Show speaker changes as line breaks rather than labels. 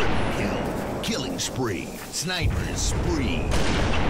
Triple kill. Killing spree. Sniper spree.